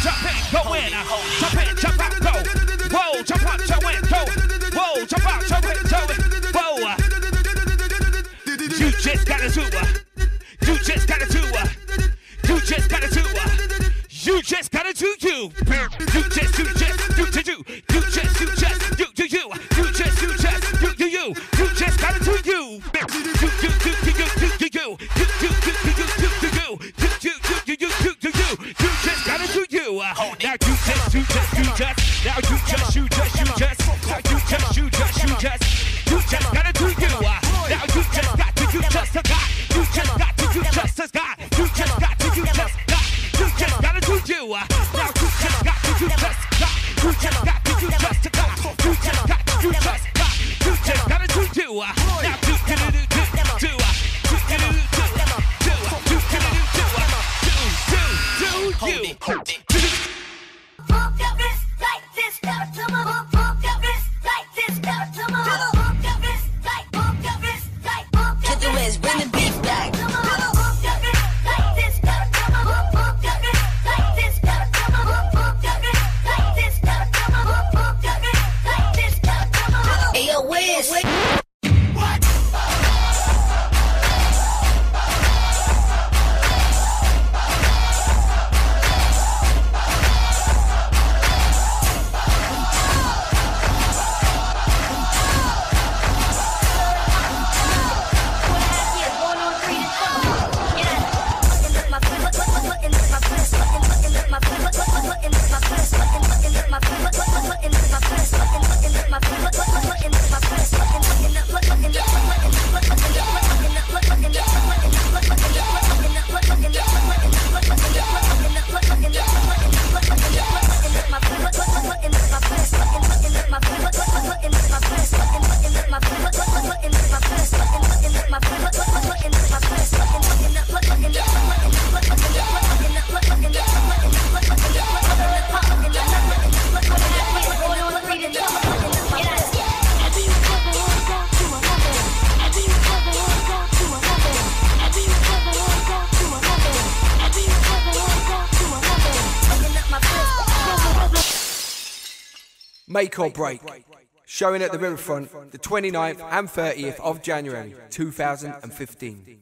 in. Jump in, jump out, go. Whoa, jump out, jump in, go. Whoa, jump out, jump in, go. Whoa. You just gotta do it. You just gotta do it. You just gotta do it. You just gotta do you. You just, you just, you to you. You just, you just, you do you. You just, you just, you do you. You just, you just. Now you just, you just, you just. Now you just, you just, you just. You just gotta do you. Now you just got to, you just a God. You just got to, you just a God. You just got to, you just got. You just gotta do you. Now you just got to, you just got. You just got to, you just a God. You just got to, you just got. You just gotta do you. Now do do do do do do. Do do do do do. Do do do do do. Do do do you. Gotta Make or break. Showing at the Riverfront the 29th and 30th of January 2015.